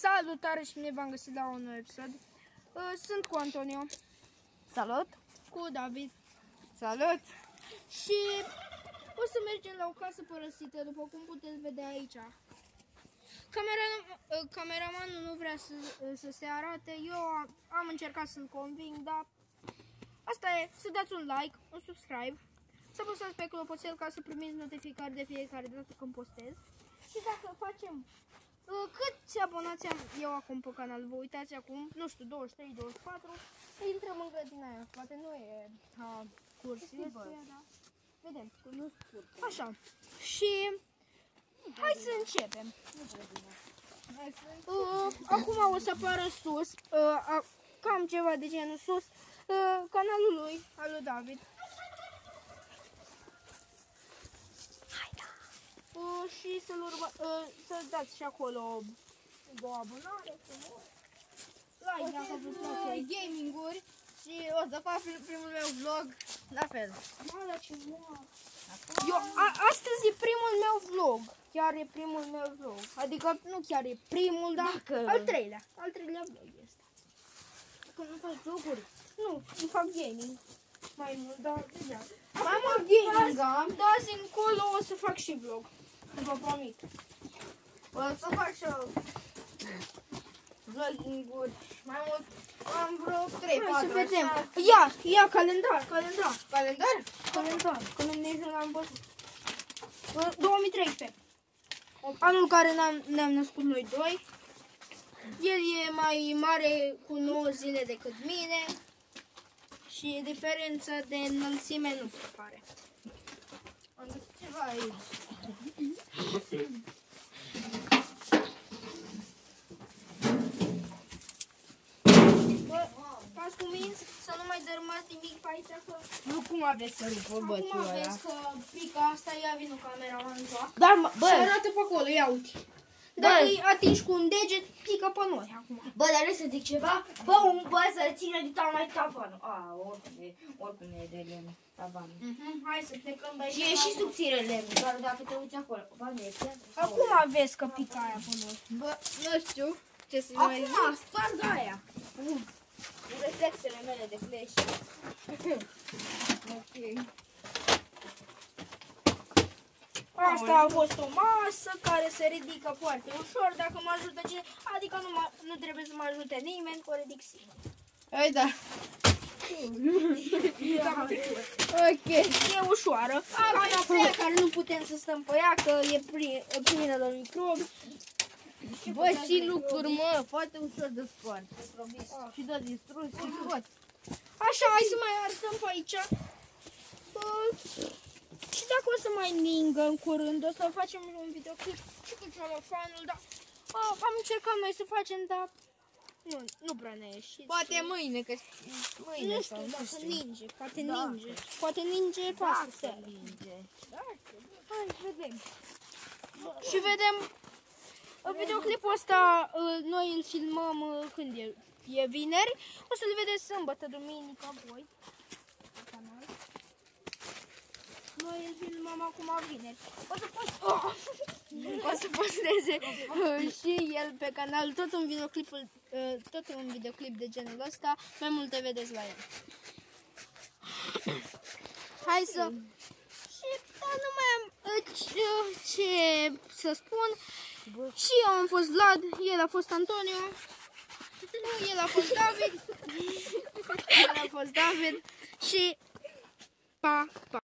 Salutare și bine v-am găsit la un nou episod. Uh, Sunt cu Antonio, Salut! cu David Salut! și o să mergem la o casă părăsită, după cum puteți vedea aici. Camera, uh, cameramanul nu vrea să, uh, să se arate, eu am, am încercat să-l conving, dar asta e, să dați un like, un subscribe, să apăsați pe clopoțel ca să primiți notificări de fiecare dată când postez. Și dacă facem uh, câți abonați am eu acum pe canal, vă uitați acum, nu știu, 23, 24, intrăm în grădina aia, poate nu e uh, cursiv, da. Vedem. Așa. Și hai să începem. Uh, acum o să apară sus, uh, a, cam ceva de genul sus, uh, canalul lui, al lui David. Uh, și să-l urma, uh, să dați și acolo două abonare, frumos. Like dacă vă place gaming-uri. Și o să fac prim- primul meu vlog la fel. Mala, ce mă. Eu, a, astăzi e primul meu vlog. Chiar e primul meu vlog. Adică nu chiar e primul, dar Dacă- al treilea. Al treilea vlog este. Că nu faci vloguri. Nu, nu fac gaming. Mai mult, dar deja. Mai mult gaming am. Da, azi încolo o să fac și vlog. Vă promit. O să fac și eu vloging-uri. Mai mult am vreo 3, Hai 4, să vedem. așa. Ia, ia, calendar, calendar. Calendar? Calendar, că nu nici nu l-am văzut. Uh, 2013. Anul care ne-am, ne-am născut noi doi. El e mai mare cu 9 zile decât mine. Și diferența de înălțime nu se pare. Am găsit ceva aici. Bă, v-ați convins să nu mai dărâmați nimic pe aici, că Nu cum aveți să rupă acum bățul ăla. vezi că pică asta, ia vină cameraman joacă. Da, mă, Și bă, arată pe acolo, ia uite. Dacă îi atingi cu un deget, pică pe noi acum. bă, dar vrei să zic ceva? Bă, un bă să țină de mai tavanul. A, oricum e, oricum e de lemn tavanul. Mhm, Hai să plecăm de aici. Și e și subțire lemn, dar dacă te uiți acolo. Bă, nu e chiar. Acum vezi că pică aia pe noi. Bă, nu știu ce să mai zic. Acum, sparg aia. Reflexele mele de flash. ok. Asta a fost o masă care se ridică foarte ușor dacă mă ajută cine. Adică nu, mă, nu trebuie să mă ajute nimeni, că o ridic singur. Ai da. ok. E ușoară. Canapea care nu putem să stăm pe ea, că e pli- plină de microbi. Bă, și lucruri, mă, foarte ușor de spart. Și de distrus și tot. Așa, hai să mai arătăm pe aici. Uh, și dacă o să mai ningă în curând, o să facem un videoclip și cu celofanul, dar uh, am încercat noi să facem, dar nu, nu prea ne-a ieșit. Poate Și- mâine, că mâine Nu sau știu nu dacă știu. ninge, poate Da. ninge. Poate ninge pe Dacă astă seară. ninge. Hai, vedem. Și vedem uh, videoclipul ăsta, uh, noi îl filmăm uh, când e, e vineri. O să-l vedeți sâmbătă, duminică, voi. pe canal. Noi îl filmăm acum vineri. O să post... Oh! o să posteze uh, și el pe canal, tot un videoclip, uh, tot un videoclip de genul ăsta. Mai multe vedeți la el. Hai să... Și da, nu mai am uh, ce, ce să spun. Și eu am fost Vlad, el a fost Antonio, el a fost David, el a fost David și pa, pa.